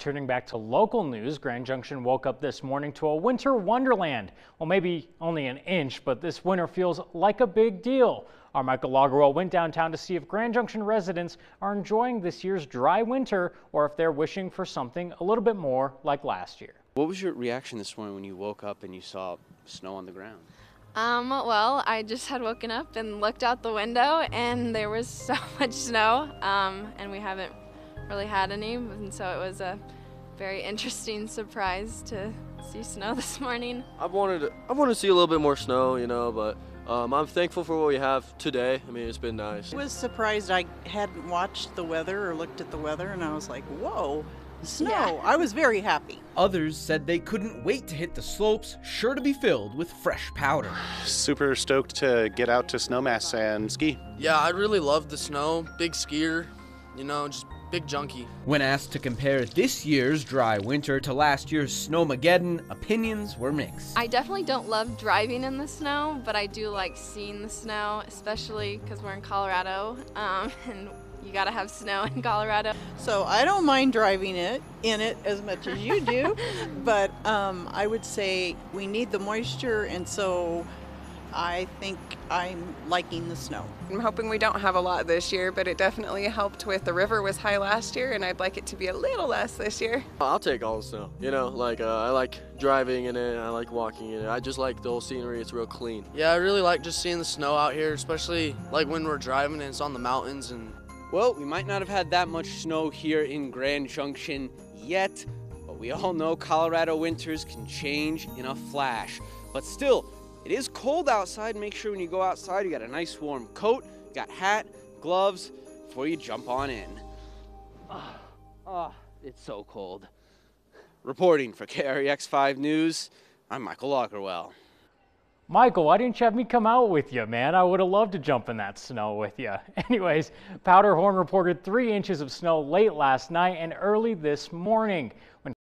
Turning back to local news, Grand Junction woke up this morning to a winter wonderland. Well, maybe only an inch, but this winter feels like a big deal. Our Michael Logerwell went downtown to see if Grand Junction residents are enjoying this year's dry winter or if they're wishing for something a little bit more like last year. What was your reaction this morning when you woke up and you saw snow on the ground? Um, well, I just had woken up and looked out the window and there was so much snow, um, and we haven't really had any, and so it was a very interesting surprise to see snow this morning. I've wanted to, I want to see a little bit more snow, you know, but um, I'm thankful for what we have today. I mean, it's been nice. I was surprised I hadn't watched the weather or looked at the weather, and I was like, whoa, snow. Yeah. I was very happy. Others said they couldn't wait to hit the slopes, sure to be filled with fresh powder. Super stoked to get out to Snowmass and ski. Yeah, I really love the snow. Big skier, you know, just big junkie. When asked to compare this year's dry winter to last year's Snowmageddon, opinions were mixed. I definitely don't love driving in the snow, but I do like seeing the snow, especially because we're in Colorado um, and you gotta have snow in Colorado. So I don't mind driving it in it as much as you do, but um, I would say we need the moisture, and so I think I'm liking the snow. I'm hoping we don't have a lot this year, but it definitely helped with the river was high last year, and I'd like it to be a little less this year. I'll take all the snow. You know, like uh, I like driving in it, I like walking in it. I just like the whole scenery. It's real clean. Yeah, I really like just seeing the snow out here, especially like when we're driving and it's on the mountains and. Well, we might not have had that much snow here in Grand Junction yet, but we all know Colorado winters can change in a flash. But still, it is cold outside. Make sure when you go outside, you got a nice warm coat, you got hat, gloves before you jump on in. Oh, oh it's so cold. Reporting for KREX 5 News, I'm Michael Logerwell. Michael, why didn't you have me come out with you, man? I would have loved to jump in that snow with you. Anyways, Powderhorn reported three inches of snow late last night and early this morning. When